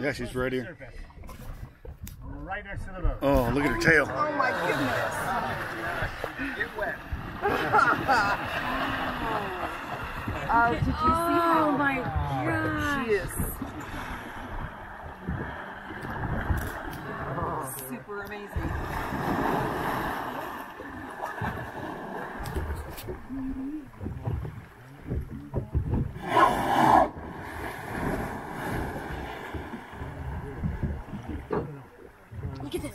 Yeah, she's right here. Surface. Right next to the boat. Oh, look at her tail. Oh my goodness. Get wet. Oh, did you see how Oh my gosh. she is? Oh. Super amazing. Mm-hmm. けだ